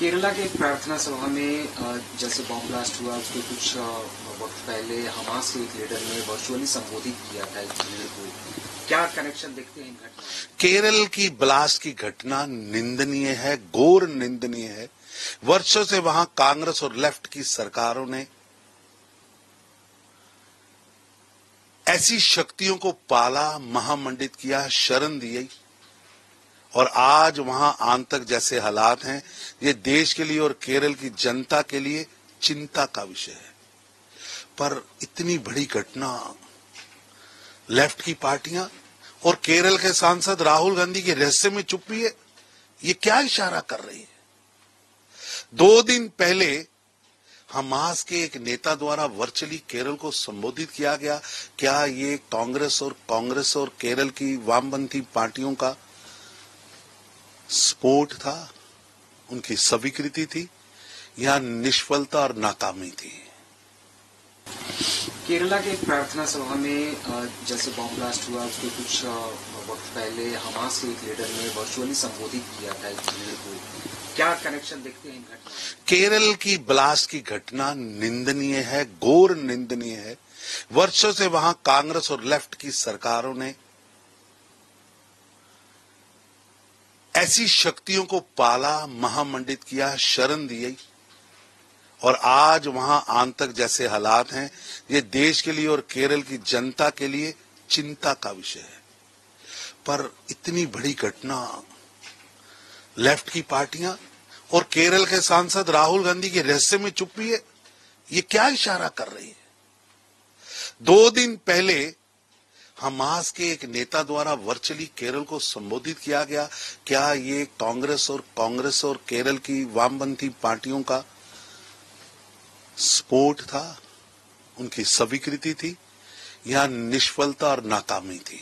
केरला के एक प्रार्थना सभा में जैसे बॉम्ब ब्लास्ट हुआ, उसके कुछ वक्त पहले हमास के एक लीडर ने वर्चुअली संबोधित किया था एक भीड़ को। क्या कनेक्शन देखते हैं केरल की ब्लास्ट की घटना निंदनीय है, घोर निंदनीय है। वर्षों से वहाँ कांग्रेस और लेफ़्ट की सरकारों ने ऐसी शक्तियों को पाला, महामंडित किया, शरण दी और आज वहाँ आंतक जैसे हालात हैं, ये देश के लिए और केरल की जनता के लिए चिंता का विषय है। पर इतनी बड़ी घटना, लेफ़्ट की पार्टियाँ और केरल के सांसद राहुल गांधी के रहस्य में चुप्पी है, ये क्या इशारा कर रही है? दो दिन पहले हमास के एक नेता द्वारा वर्चुअली केरल को संबोधित किया गया, क्या ये कांग्रेस और कांग्रेस और केरल की वामपंथी पार्टियों का स्पोर्ट था उनकी स्वीकृति थी या निष्फलता और नाकामी थी। केरला के एक प्रार्थना सभा में जैसे बॉम्ब ब्लास्ट हुआ उसके कुछ वक्त पहले हमास के एक लीडर ने वर्चुअली संबोधित किया था एक भीड़ को। क्या कनेक्शन देखते हैं घटना केरल की ब्लास्ट की घटना निंदनीय है घोर निंदनीय है। वर्षों से वहाँ कांग्रेस और लेफ़्ट की सरकारों ने ऐसी शक्तियों को पाला, महामंडित किया, शरण दी और आज वहाँ आंतक जैसे हालात हैं, ये देश के लिए और केरल की जनता के लिए चिंता का विषय है। पर इतनी बड़ी घटना, लेफ़्ट की पार्टियाँ और केरल के सांसद राहुल गांधी के रहस्य में चुप्पी है, ये क्या इशारा कर रही है? दो दिन पहले हमास के एक नेता द्वारा वर्चुअली केरल को संबोधित किया गया, क्या ये कांग्रेस और कांग्रेस और केरल की वामपंथी पार्टियों का स्पोर्ट था? उनकी स्वीकृति थी या निष्फलता और नाकामी थी?